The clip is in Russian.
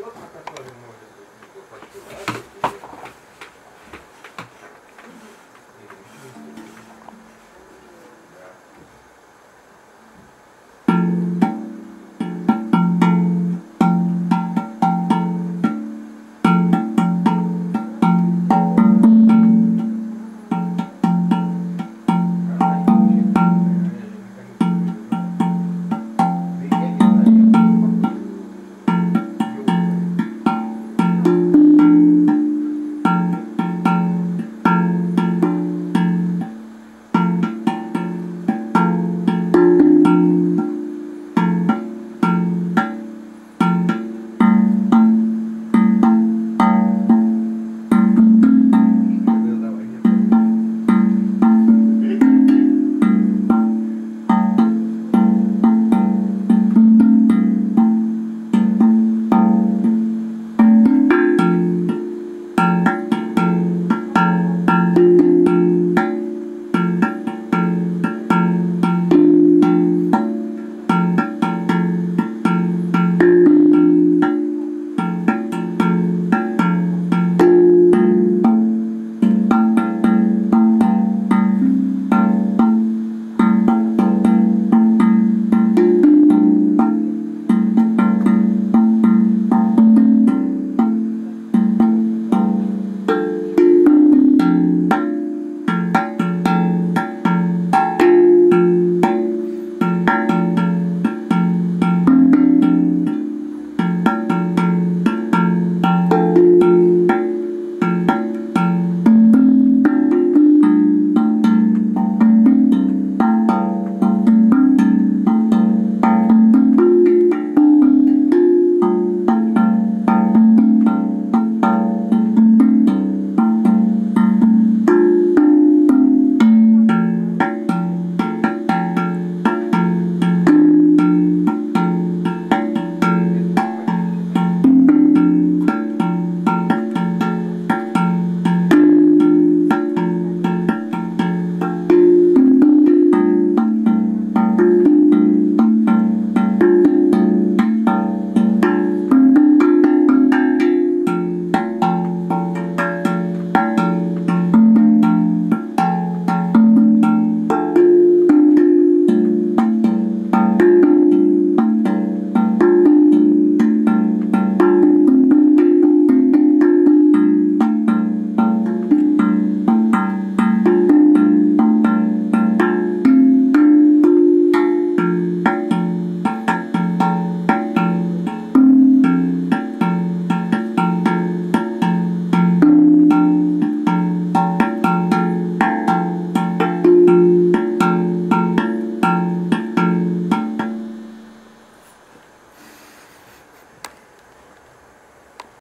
счет, на который может?